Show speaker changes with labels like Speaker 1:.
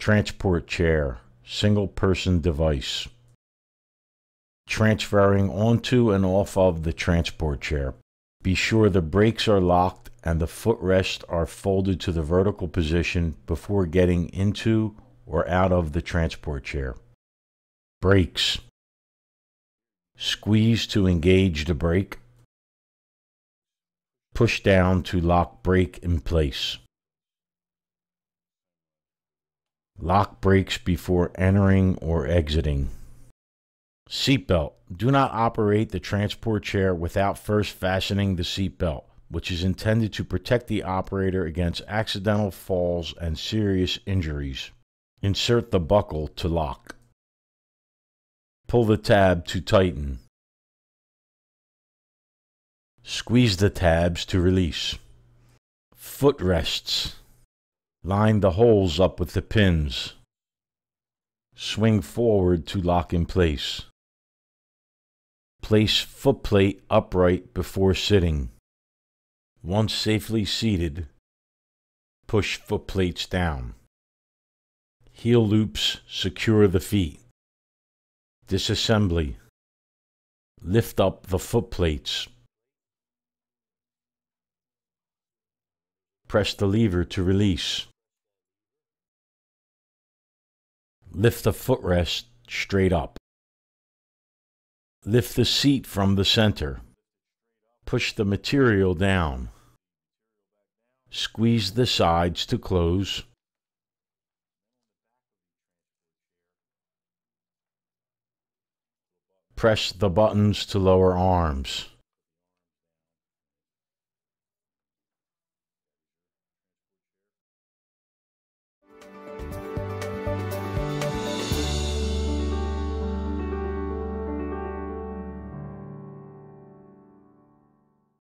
Speaker 1: Transport chair, single person device. Transferring onto and off of the transport chair. Be sure the brakes are locked and the footrests are folded to the vertical position before getting into or out of the transport chair. Brakes. Squeeze to engage the brake. Push down to lock brake in place. Lock brakes before entering or exiting. Seatbelt. Do not operate the transport chair without first fastening the seatbelt, which is intended to protect the operator against accidental falls and serious injuries. Insert the buckle to lock. Pull the tab to tighten. Squeeze the tabs to release. Footrests. Line the holes up with the pins. Swing forward to lock in place. Place footplate upright before sitting. Once safely seated, push footplates down. Heel loops secure the feet. Disassembly. Lift up the footplates. Press the lever to release. Lift the footrest straight up. Lift the seat from the center. Push the material down. Squeeze the sides to close. Press the buttons to lower arms.